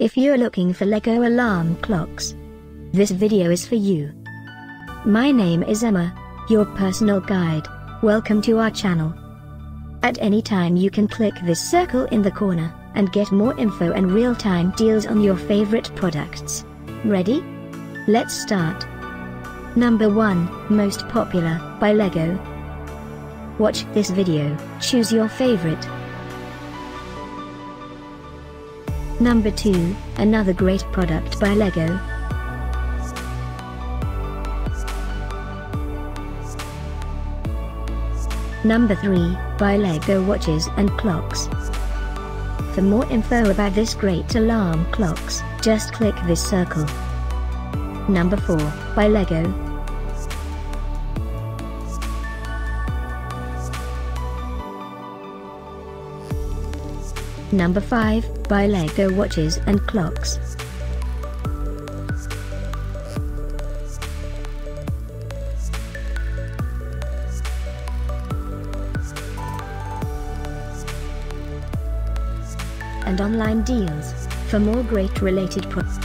If you're looking for Lego alarm clocks, this video is for you. My name is Emma, your personal guide. Welcome to our channel. At any time you can click this circle in the corner, and get more info and real-time deals on your favorite products. Ready? Let's start. Number 1, Most Popular, by LEGO. Watch this video, choose your favorite. Number 2, another great product by LEGO. Number 3, by LEGO Watches and Clocks. For more info about this great alarm clocks, just click this circle. Number 4, by LEGO. Number 5, By LEGO Watches and Clocks. and online deals, for more great related products.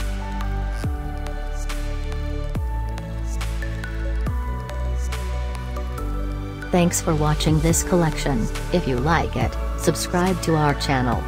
Thanks for watching this collection. If you like it, subscribe to our channel.